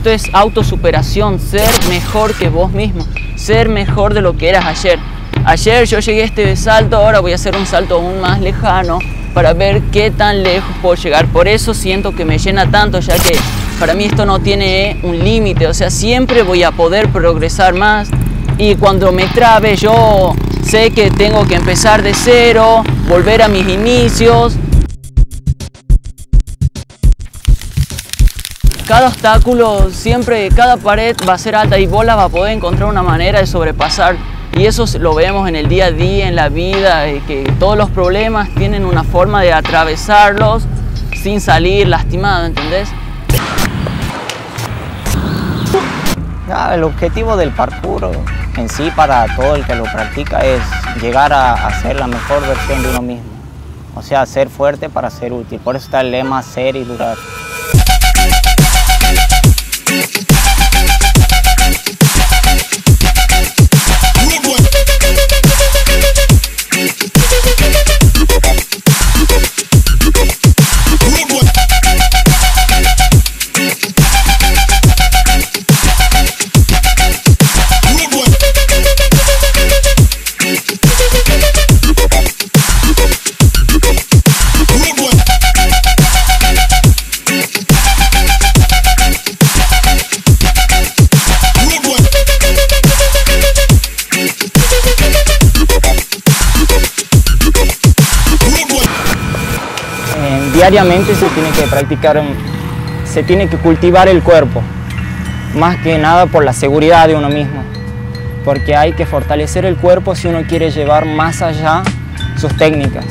esto es autosuperación, ser mejor que vos mismo, ser mejor de lo que eras ayer. Ayer yo llegué a este salto, ahora voy a hacer un salto aún más lejano para ver qué tan lejos puedo llegar. Por eso siento que me llena tanto, ya que para mí esto no tiene un límite, o sea, siempre voy a poder progresar más. Y cuando me trabe, yo sé que tengo que empezar de cero, volver a mis inicios. Cada obstáculo, siempre, cada pared va a ser alta y vos la vas a poder encontrar una manera de sobrepasar y eso lo vemos en el día a día, en la vida, que todos los problemas tienen una forma de atravesarlos sin salir lastimado, ¿entendés? el objetivo del parkour en sí para todo el que lo practica es llegar a, ser la mejor versión de uno mismo. O sea, ser fuerte para ser útil. Por eso está el lema ser y durar. Thank you. Diariamente se tiene que practicar, se tiene que cultivar el cuerpo, más que nada por la seguridad de uno mismo, porque hay que fortalecer el cuerpo si uno quiere llevar más allá sus técnicas.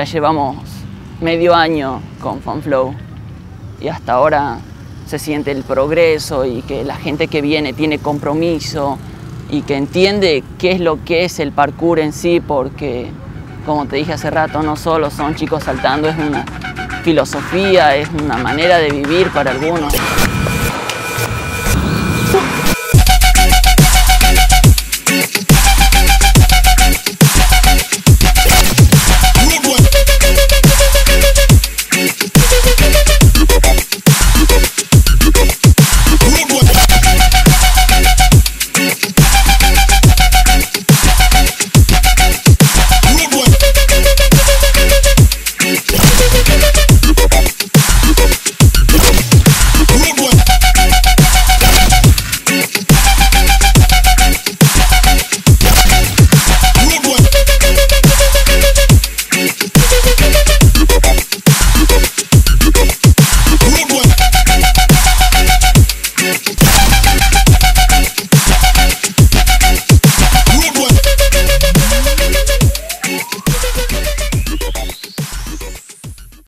Ya llevamos medio año con FunFlow y hasta ahora se siente el progreso y que la gente que viene tiene compromiso y que entiende qué es lo que es el parkour en sí, porque como te dije hace rato, no solo son chicos saltando, es una filosofía, es una manera de vivir para algunos.